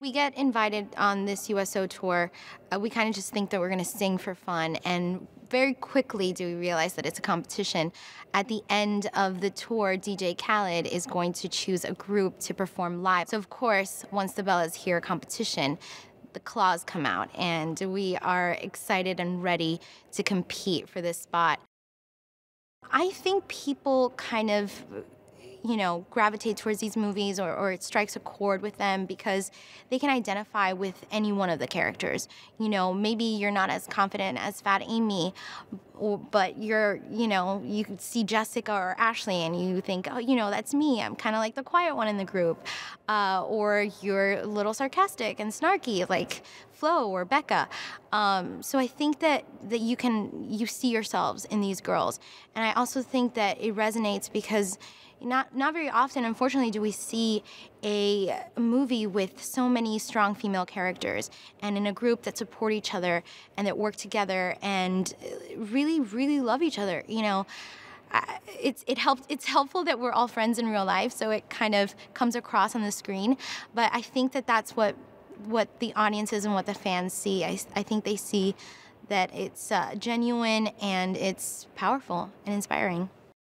We get invited on this USO tour. Uh, we kind of just think that we're going to sing for fun, and very quickly do we realize that it's a competition. At the end of the tour, DJ Khaled is going to choose a group to perform live. So, of course, once the Bellas hear a competition, the claws come out, and we are excited and ready to compete for this spot. I think people kind of you know, gravitate towards these movies or, or it strikes a chord with them because they can identify with any one of the characters. You know, maybe you're not as confident as Fat Amy, but you're, you know, you see Jessica or Ashley and you think, oh, you know, that's me. I'm kind of like the quiet one in the group. Uh, or you're a little sarcastic and snarky like Flo or Beca. Um, so I think that, that you can, you see yourselves in these girls. And I also think that it resonates because not not very often, unfortunately, do we see a movie with so many strong female characters and in a group that support each other and that work together and really, really love each other. You know, it's it helps. It's helpful that we're all friends in real life, so it kind of comes across on the screen. But I think that that's what what the audiences and what the fans see. I, I think they see that it's uh, genuine and it's powerful and inspiring.